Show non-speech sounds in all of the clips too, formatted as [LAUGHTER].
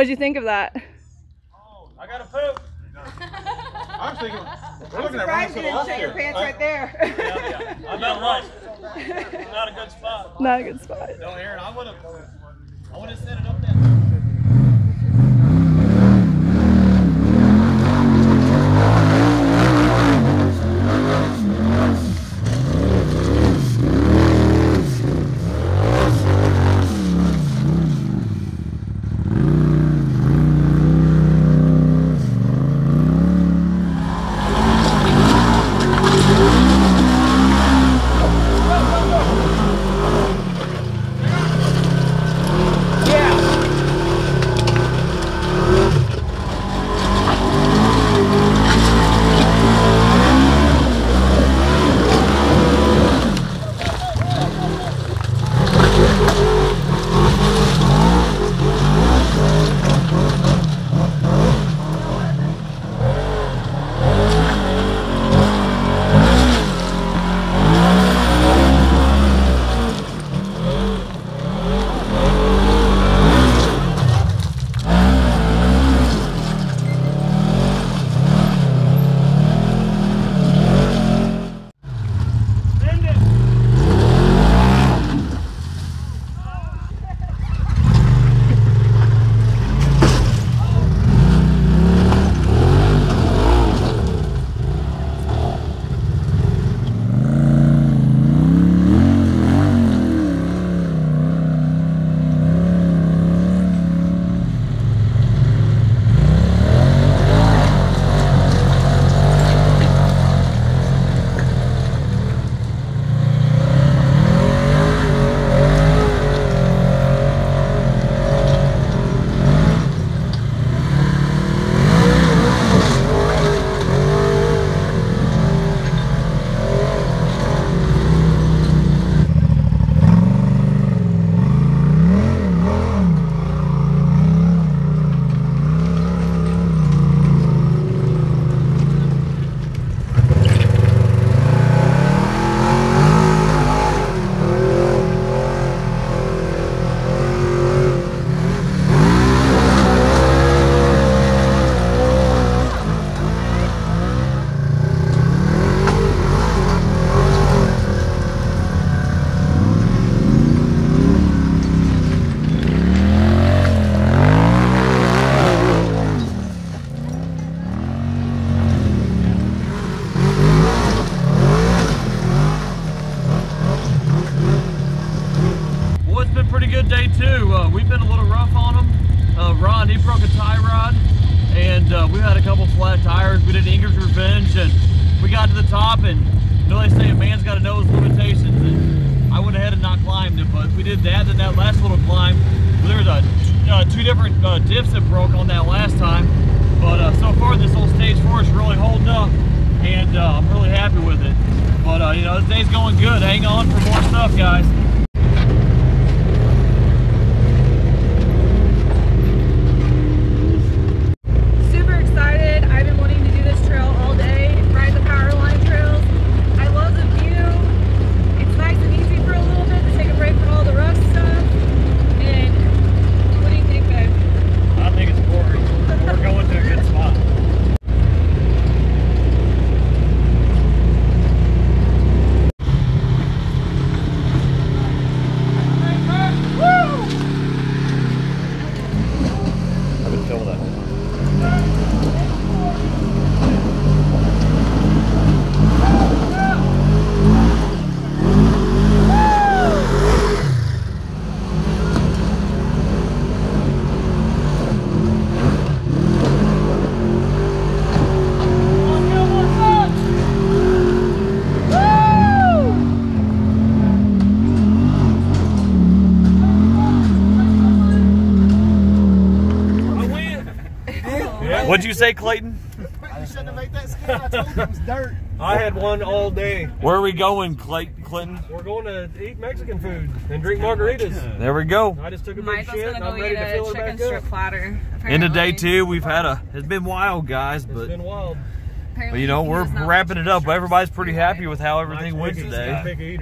My hand? So what'd you think of that? I gotta poop. [LAUGHS] I'm thinking, we're looking at Surprised you didn't shit your pants right there. [LAUGHS] Yeah, yeah. I'm not right. Not a good spot. Not a good spot. No, Aaron, I would have. I would have set it up Ron, he broke a tie rod, and uh, we had a couple flat tires. We did Ingred's Revenge, and we got to the top, and you know they say a man's got to know his limitations, and I went ahead and not climbed it, but we did that. Then that last little climb, there was a, uh, two different uh, diffs that broke on that last time, but uh, so far this whole stage four is really holding up, and uh, I'm really happy with it. But uh, you know, this day's going good. Hang on for more stuff, guys. Super excited. I've been wanting to do this trail all day, ride the power line trails. I love the view. It's nice and easy for a little bit to take a break from all the rough stuff. And what do you think, babe? I think it's boring. We're going to a good spot. I've been filming that whole time. What'd you say, Clayton? you shouldn't have made that skin. I told you it was dirt. I had one all day. Where are we going, Clay- Clinton? We're going to eat Mexican food and drink margaritas. There we go. I just took a big Michael's shit gonna go I'm eat to a fill her chicken back strip up. platter. End of day apparently. two, we've had a, it's been wild, guys, It's but, been wild. but you know, we're wrapping it up. Everybody's pretty happy with how everything Nice went today. Picky.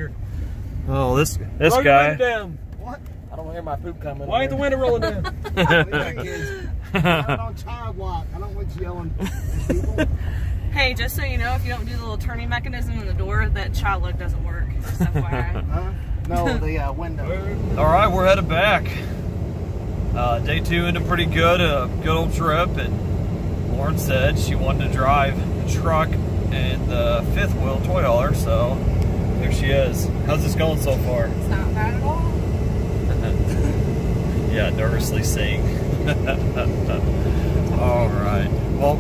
Oh, this, this Throw guy. lid down. What? I don't hear my poop coming. Why ain't the window rolling down? [LAUGHS] Out [LAUGHS] on child lock. I don't want you yelling at people. Hey, just so you know, if you don't do the little turning mechanism in the door, that child look doesn't work. Just [LAUGHS] FYI. Huh? No, the uh, window. All right, we're headed back. Uh, day two ended pretty good, a good old trip, and Lauren said she wanted to drive the truck and the fifth wheel toy hauler, so here she is. How's this going so far? it's not bad at all. [LAUGHS] yeah, nervously saying. [LAUGHS] All right. Well,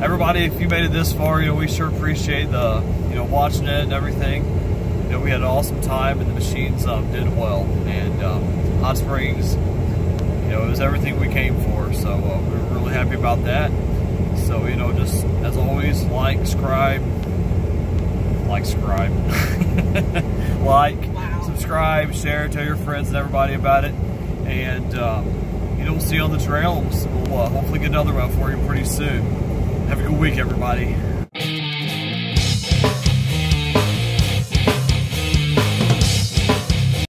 everybody, if you made it this far, you know we sure appreciate the you know watching it and everything. You know we had an awesome time and the machines um, did well. And um, Hot Springs, you know, it was everything we came for. So uh, we were really happy about that. So you know, just as always, like, subscribe, like, subscribe, [LAUGHS] like, Wow. subscribe, share, tell your friends and everybody about it. And um, you we'll see on the trail. We'll uh, hopefully get another one for you pretty soon. Have a good week, everybody.